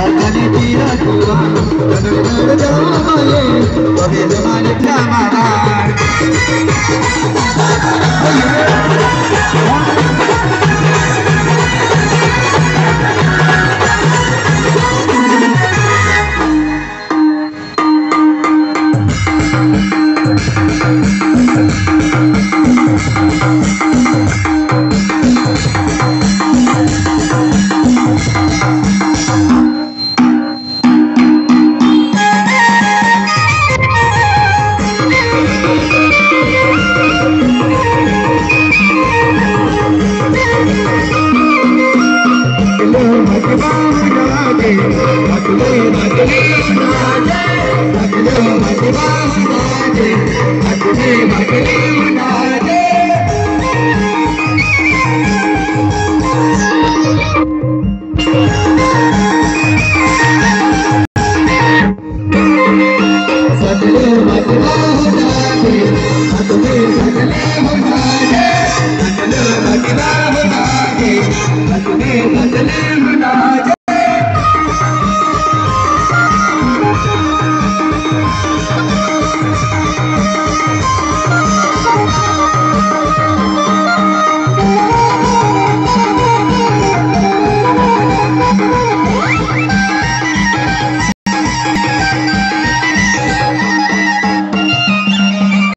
साधन की रखुआ कनकन जाए बगे राधे भजने भजने राधे भजने भजवा राधे भजने भजने राधे भजने भजने राधे